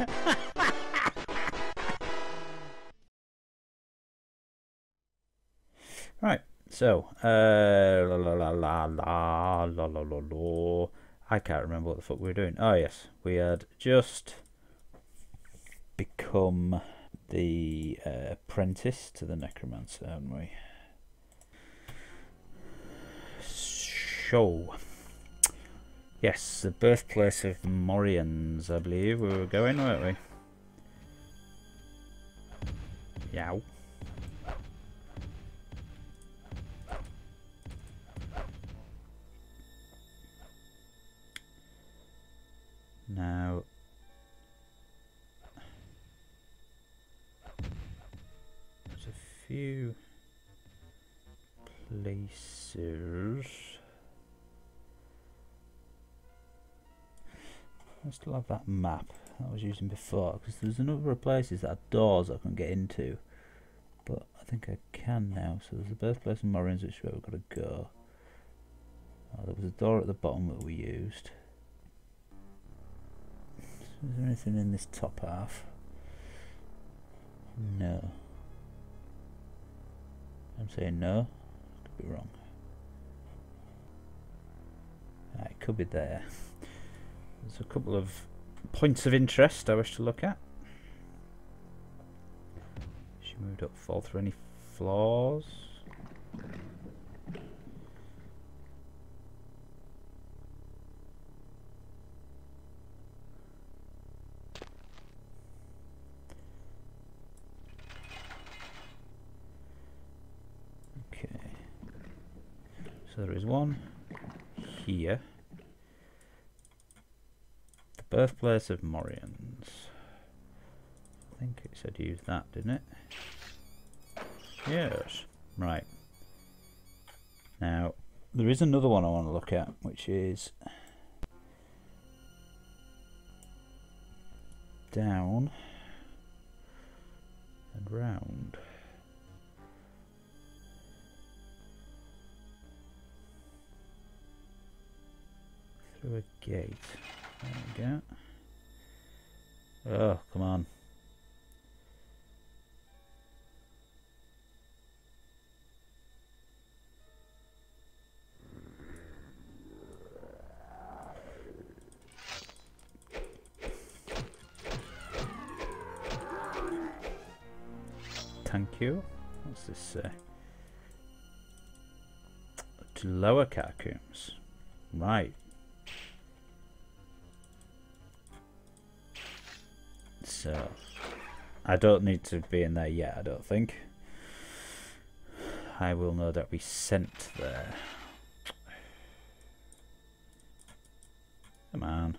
right. So, uh, la la la la la la la la. I can't remember what the fuck we were doing. Oh yes, we had just become the uh, apprentice to the necromancer, haven't we? So, yes, the birthplace of Moriens, I believe we were going, weren't we? Yow. Now, there's a few I still have that map I was using before because there's a number of places that doors I can get into, but I think I can now. So there's the birthplace of Moriens, which we've got to go. Oh, there was a door at the bottom that we used. Is there anything in this top half? No. I'm saying no. Could be wrong. Ah, it could be there. There's a couple of points of interest I wish to look at. She moved up, fall through any floors. Okay. So there is one here. The birthplace of Moriens. I think it said use that, didn't it? Yes. Right. Now, there is another one I want to look at, which is down and round. Through a gate. There we go. Oh, come on. Thank you. What's this say? To lower catacombs. Right. So, I don't need to be in there yet, I don't think. I will know that we sent there. Come on.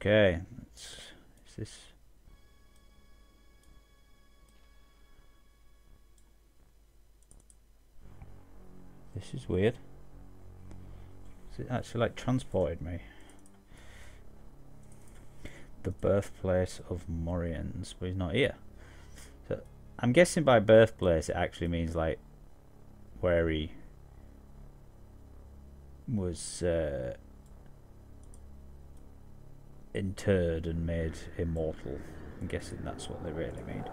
Okay, is this? This is weird. Is it actually like transported me? The birthplace of Moriens, but he's not here. So I'm guessing by birthplace it actually means like where he was uh, interred and made immortal. I'm guessing that's what they really mean.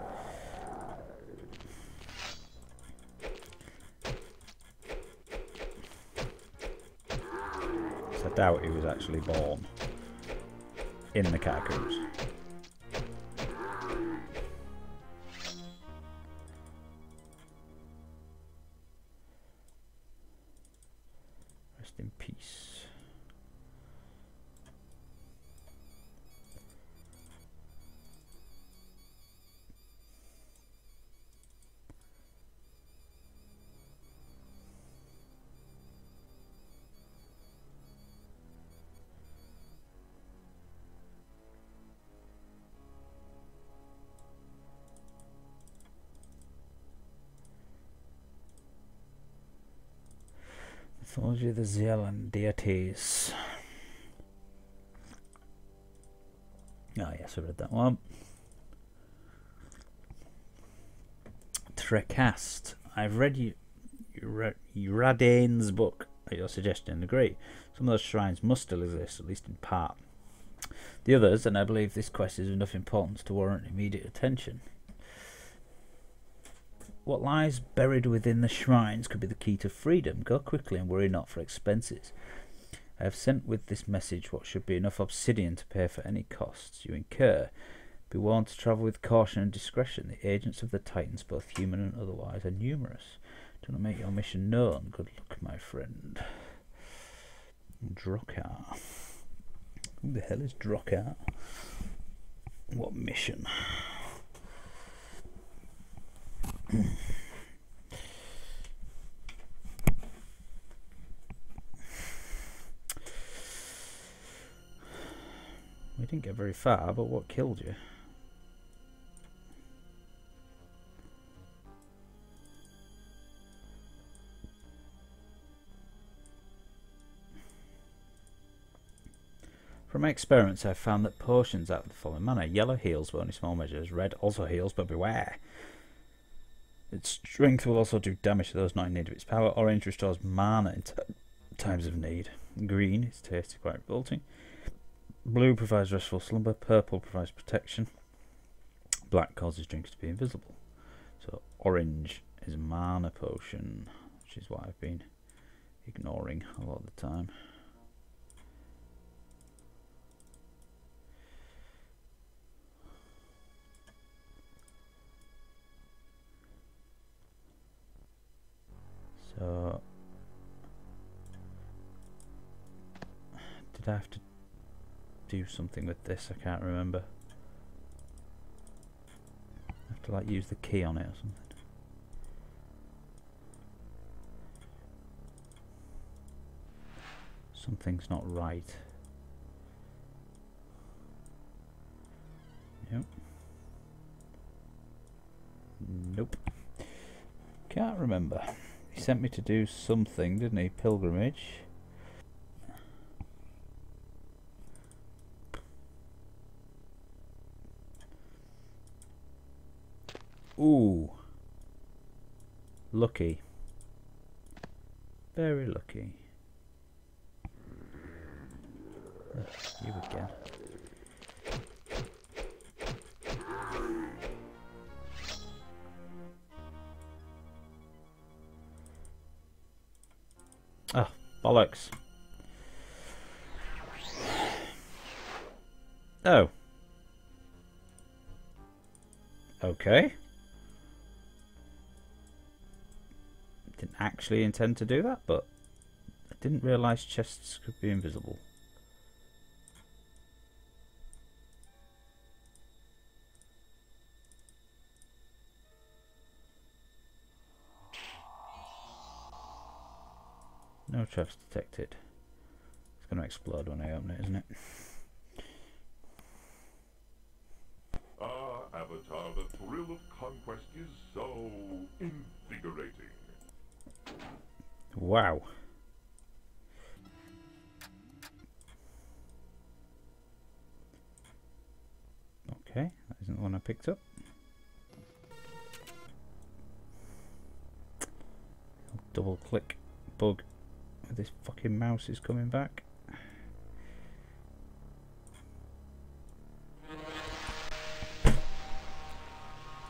So I doubt he was actually born in the catacombs. Told you the Zealan deities. Oh ah, yes, I read that one. Trecast. I've read you, Uradain's book at your suggestion and agree. Some of those shrines must still exist, at least in part. The others, and I believe this quest is of enough importance to warrant immediate attention. What lies buried within the shrines could be the key to freedom. Go quickly and worry not for expenses. I have sent with this message what should be enough obsidian to pay for any costs you incur. Be warned to travel with caution and discretion. The agents of the Titans, both human and otherwise, are numerous. Do not make your mission known. Good luck, my friend. Drokkar. Who the hell is Drokkar? What mission? We didn't get very far, but what killed you? From my experiments, I've found that potions act the following manner. Yellow heals, but only small measures. Red also heals, but beware. Its strength will also do damage to those not in need of its power. Orange restores mana in times of need. Green is tasty, quite revolting. Blue provides restful slumber. Purple provides protection. Black causes drinks to be invisible. So orange is mana potion, which is what I've been ignoring a lot of the time. So did I have to do something with this? I can't remember. I have to like use the key on it or something. Something's not right. Yep. Nope. Can't remember. He sent me to do something, didn't he? Pilgrimage. Ooh. Lucky. Very lucky. you again. Ah, bollocks. Oh. Okay. Didn't actually intend to do that, but I didn't realise chests could be invisible. Traps detected. It's going to explode when I open it, isn't it? Ah, Avatar, the thrill of conquest is so invigorating. Wow. Okay, that isn't the one I picked up. Double click, bug this fucking mouse is coming back.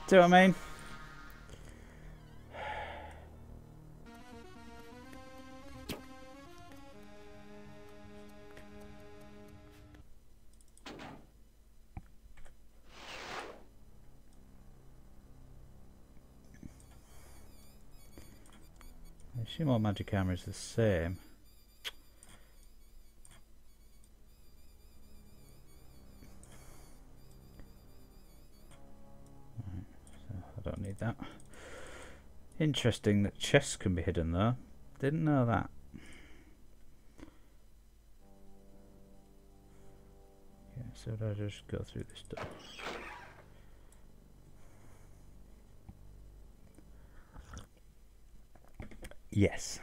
Do you know what I mean? All magic armor is the same. I don't need that. Interesting that chests can be hidden though. Didn't know that. Okay, so I just go through this door? Yes.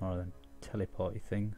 More than teleporty things.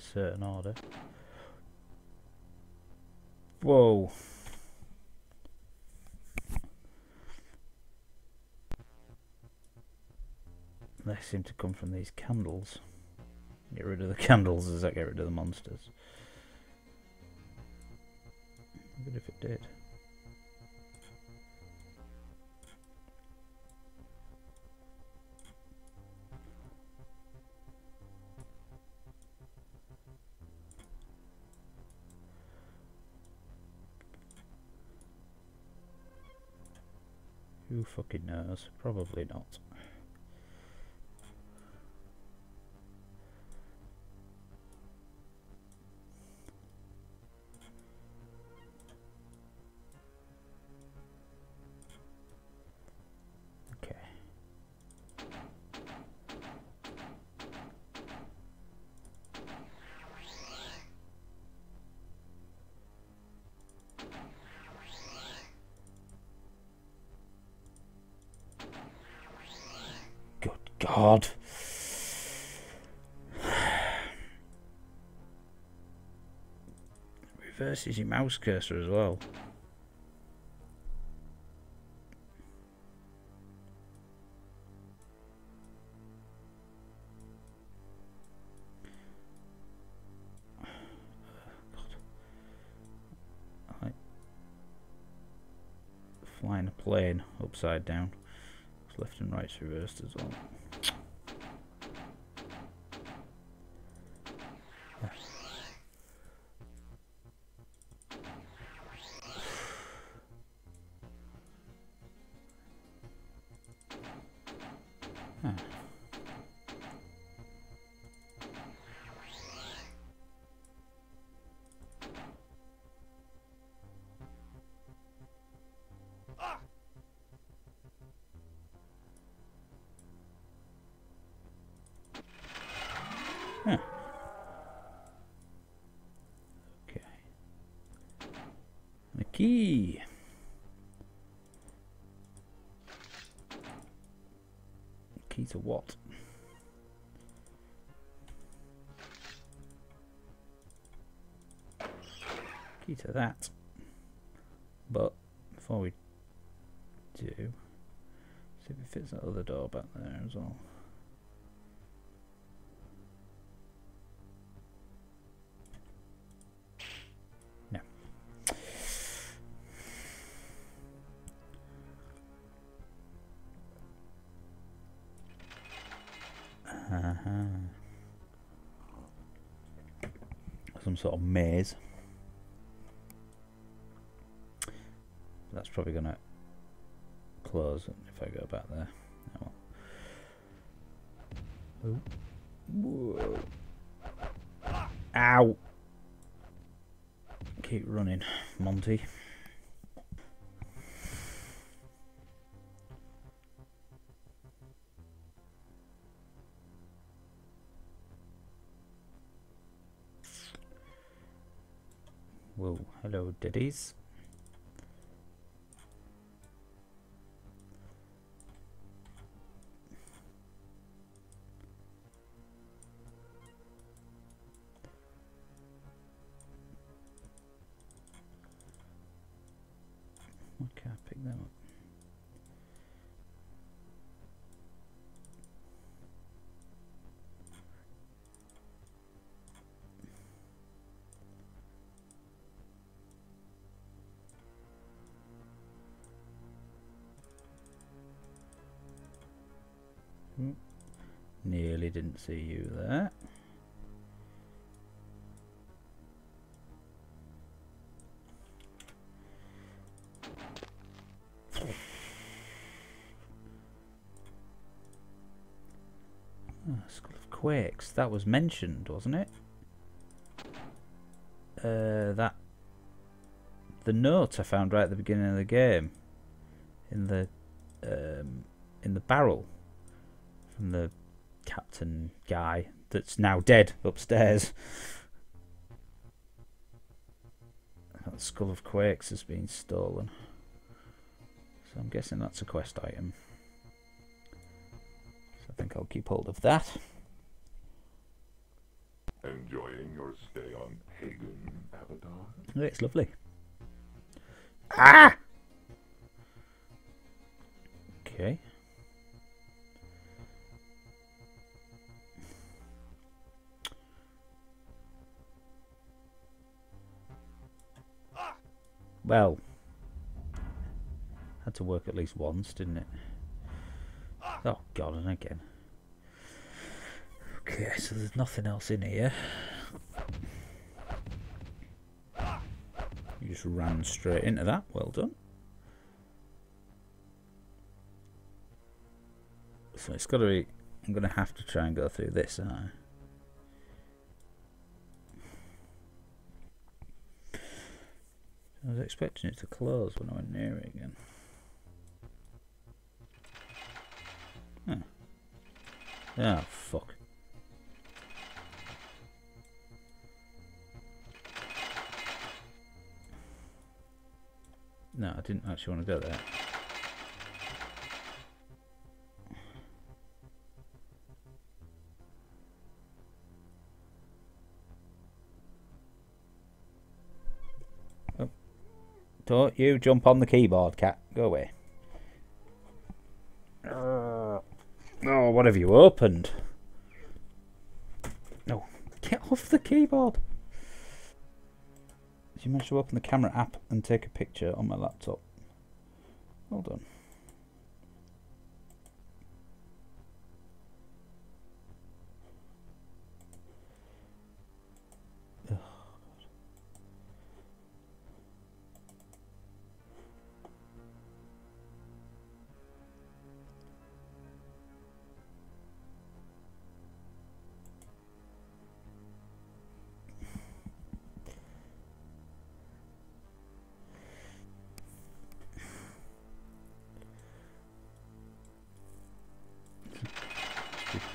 Certain order. Whoa. They seem to come from these candles. Get rid of the candles as I get rid of the monsters. Good if it did. Who fucking knows? Probably not. Reverses your mouse cursor as well. Flying a plane upside down. Left and right's reversed as well. Key. Key to what? Key to that. But before we do, see if it fits that other door back there as well. Uh-huh. Some sort of maze. That's probably going to close if I go back there. Oh. Whoa. Ow! Keep running, Monty. Hello, diddies. Nearly didn't see you there. Ah, Skull of Quakes. That was mentioned, wasn't it? Uh, that the note I found right at the beginning of the game in the um, in the barrel from the captain guy that's now dead upstairs. That skull of quakes has been stolen. So I'm guessing that's a quest item. So I think I'll keep hold of that. Enjoying your stay on Pagan Avatar? It's lovely. Ah! Okay. Well, had to work at least once, didn't it? Oh god, and again. Okay, so there's nothing else in here. You just ran straight into that. Well done. So it's got to be. I'm going to have to try and go through this, aren't I? I was expecting it to close when I went near it again. Huh. Oh, fuck. No, I didn't actually want to go there. Don't you jump on the keyboard, cat. Go away. Uh, oh, what have you opened? No, get off the keyboard. Did you manage to open the camera app and take a picture on my laptop? Well done.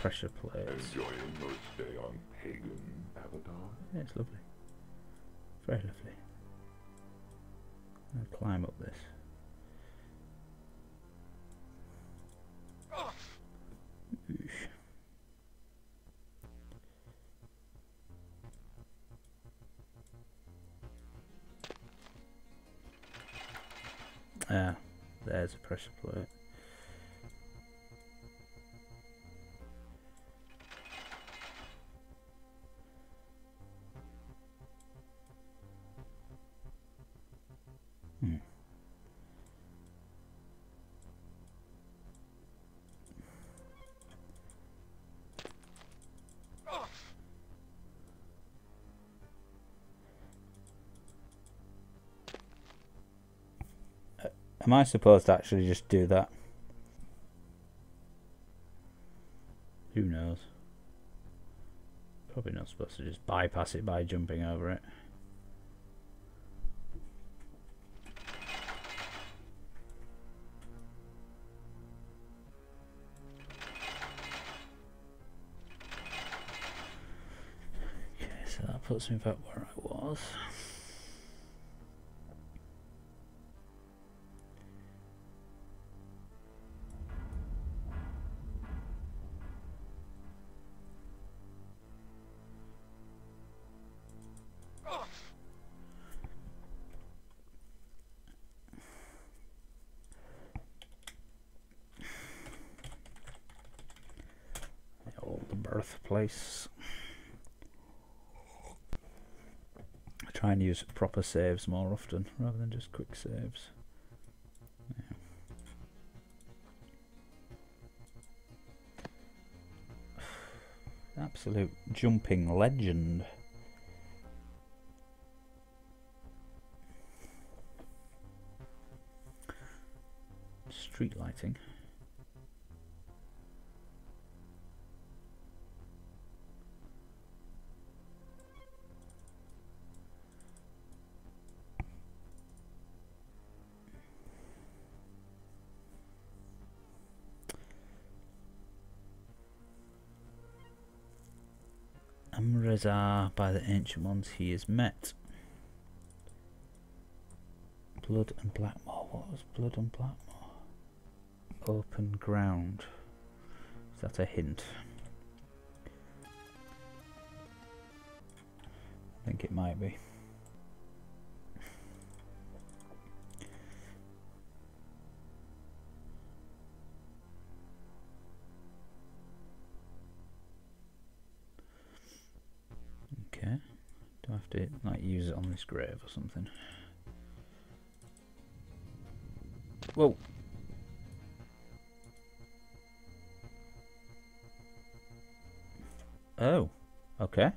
Pressure plates. Enjoying your stay on Pagan Avatar? Yeah, it's lovely. Very lovely. I'll climb up this. Oosh. Ah, there's a pressure plate. Am I supposed to actually just do that? Who knows? Probably not supposed to just bypass it by jumping over it. Okay, so that puts me back where I was. Old birthplace. I try and use proper saves more often rather than just quick saves. Absolute jumping legend. Street lighting. Amrezar by the ancient ones he is met. Blood and Blackmoor. What was Blood and Blackmoor? Open ground. Is that a hint? I think it might be. Do I like use it on this grave or something? Whoa. Oh. Okay.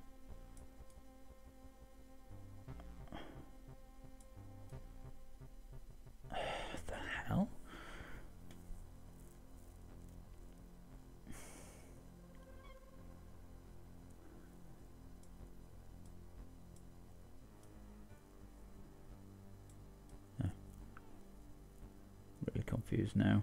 Now.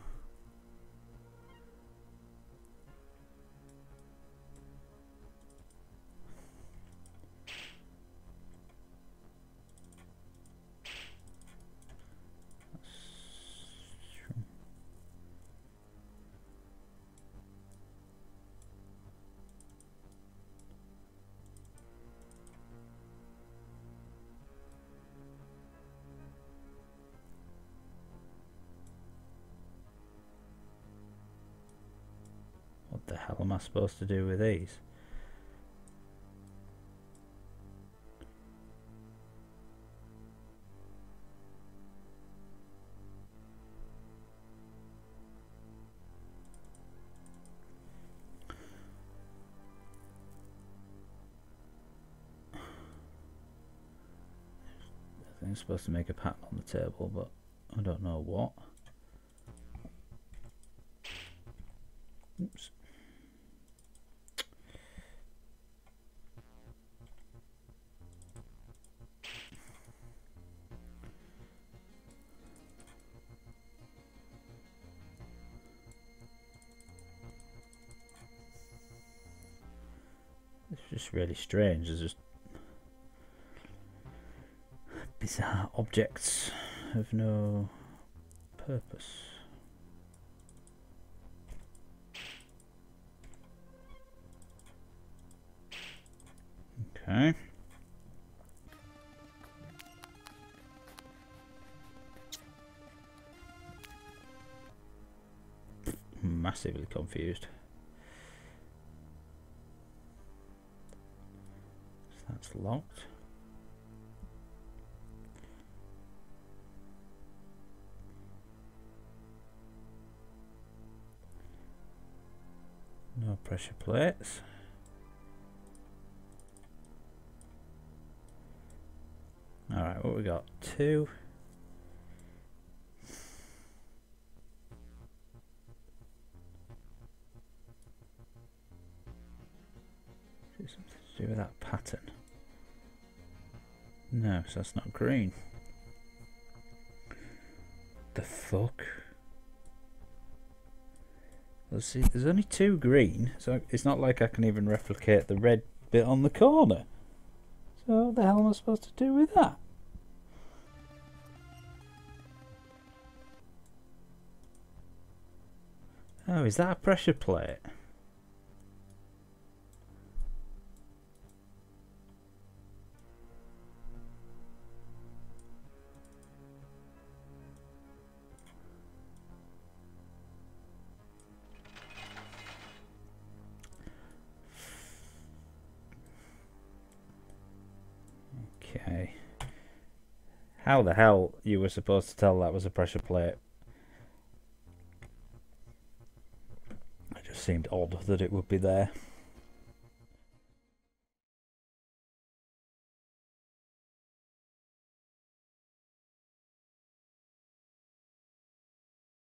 Hell am I supposed to do with these? I'm supposed to make a pattern on the table, but I don't know what. Just really strange. There's just bizarre objects of no purpose. Okay. Massively confused. That's locked. No pressure plates. Alright, what we got? Two. Something to do with that pattern? No, so that's not green. The fuck? Let's see, there's only two green, so it's not like I can even replicate the red bit on the corner. So what the hell am I supposed to do with that? Oh, is that a pressure plate? How the hell you were supposed to tell that was a pressure plate? It just seemed odd that it would be there.